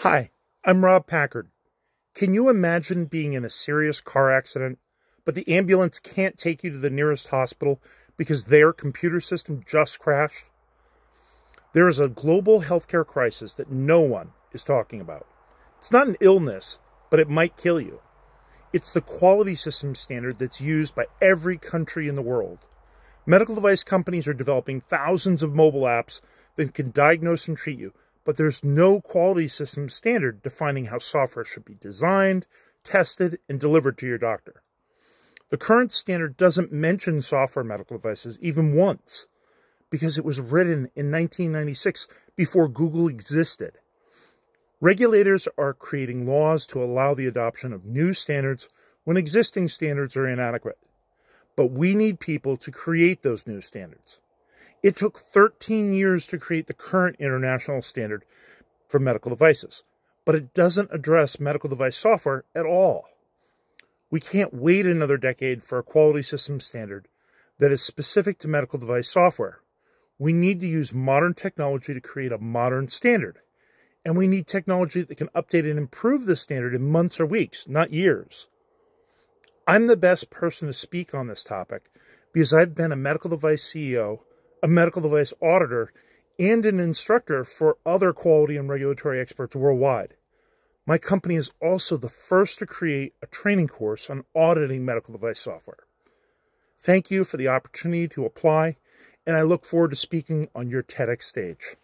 Hi, I'm Rob Packard. Can you imagine being in a serious car accident, but the ambulance can't take you to the nearest hospital because their computer system just crashed? There is a global healthcare crisis that no one is talking about. It's not an illness, but it might kill you. It's the quality system standard that's used by every country in the world. Medical device companies are developing thousands of mobile apps that can diagnose and treat you but there's no quality system standard defining how software should be designed, tested, and delivered to your doctor. The current standard doesn't mention software medical devices even once because it was written in 1996 before Google existed. Regulators are creating laws to allow the adoption of new standards when existing standards are inadequate. But we need people to create those new standards. It took 13 years to create the current international standard for medical devices, but it doesn't address medical device software at all. We can't wait another decade for a quality system standard that is specific to medical device software. We need to use modern technology to create a modern standard. And we need technology that can update and improve the standard in months or weeks, not years. I'm the best person to speak on this topic because I've been a medical device CEO a medical device auditor, and an instructor for other quality and regulatory experts worldwide. My company is also the first to create a training course on auditing medical device software. Thank you for the opportunity to apply, and I look forward to speaking on your TEDx stage.